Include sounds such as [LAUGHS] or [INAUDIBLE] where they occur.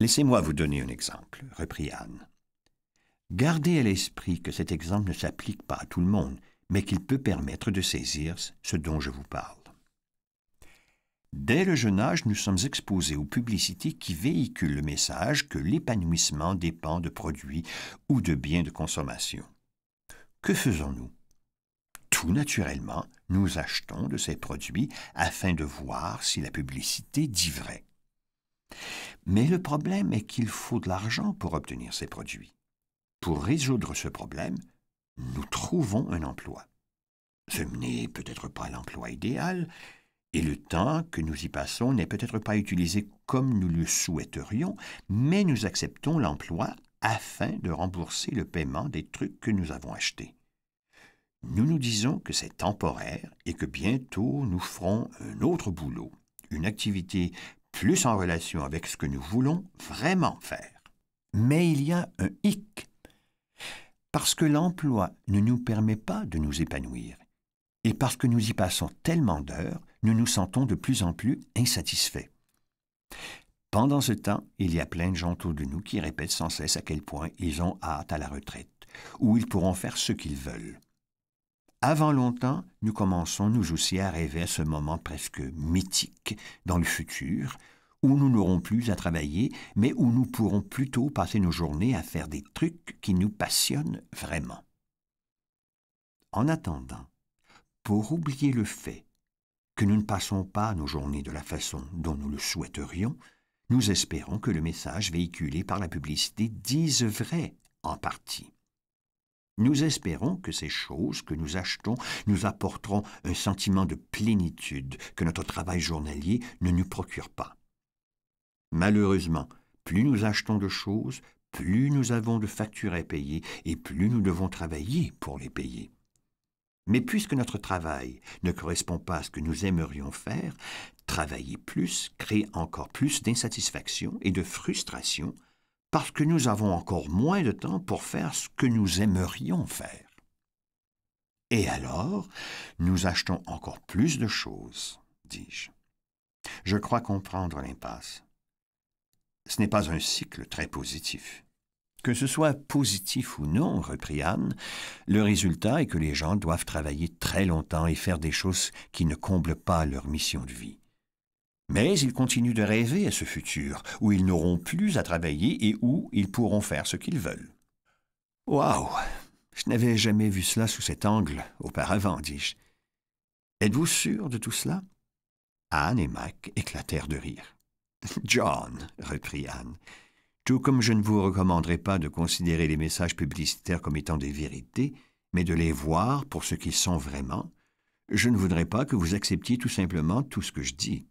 Laissez-moi vous donner un exemple, reprit Anne. Gardez à l'esprit que cet exemple ne s'applique pas à tout le monde, mais qu'il peut permettre de saisir ce dont je vous parle. Dès le jeune âge, nous sommes exposés aux publicités qui véhiculent le message que l'épanouissement dépend de produits ou de biens de consommation. Que faisons-nous? Tout naturellement, nous achetons de ces produits afin de voir si la publicité dit vrai. Mais le problème est qu'il faut de l'argent pour obtenir ces produits. Pour résoudre ce problème, nous trouvons un emploi. Ce n'est peut-être pas l'emploi idéal, et le temps que nous y passons n'est peut-être pas utilisé comme nous le souhaiterions, mais nous acceptons l'emploi afin de rembourser le paiement des trucs que nous avons achetés. Nous nous disons que c'est temporaire et que bientôt nous ferons un autre boulot, une activité plus en relation avec ce que nous voulons vraiment faire. Mais il y a un hic, parce que l'emploi ne nous permet pas de nous épanouir, et parce que nous y passons tellement d'heures nous nous sentons de plus en plus insatisfaits. Pendant ce temps, il y a plein de gens autour de nous qui répètent sans cesse à quel point ils ont hâte à la retraite, où ils pourront faire ce qu'ils veulent. Avant longtemps, nous commençons nous aussi à rêver à ce moment presque mythique dans le futur, où nous n'aurons plus à travailler, mais où nous pourrons plutôt passer nos journées à faire des trucs qui nous passionnent vraiment. En attendant, pour oublier le fait que nous ne passons pas nos journées de la façon dont nous le souhaiterions, nous espérons que le message véhiculé par la publicité dise vrai en partie. Nous espérons que ces choses que nous achetons nous apporteront un sentiment de plénitude que notre travail journalier ne nous procure pas. Malheureusement, plus nous achetons de choses, plus nous avons de factures à payer et plus nous devons travailler pour les payer. Mais puisque notre travail ne correspond pas à ce que nous aimerions faire, travailler plus crée encore plus d'insatisfaction et de frustration parce que nous avons encore moins de temps pour faire ce que nous aimerions faire. Et alors, nous achetons encore plus de choses, dis-je. Je crois comprendre l'impasse. Ce n'est pas un cycle très positif. Que ce soit positif ou non, reprit Anne, le résultat est que les gens doivent travailler très longtemps et faire des choses qui ne comblent pas leur mission de vie. Mais ils continuent de rêver à ce futur où ils n'auront plus à travailler et où ils pourront faire ce qu'ils veulent. Waouh Je n'avais jamais vu cela sous cet angle auparavant, dis-je. Êtes-vous sûr de tout cela? Anne et Mac éclatèrent de rire. [LAUGHS] John, reprit Anne, tout comme je ne vous recommanderai pas de considérer les messages publicitaires comme étant des vérités, mais de les voir pour ce qu'ils sont vraiment, je ne voudrais pas que vous acceptiez tout simplement tout ce que je dis.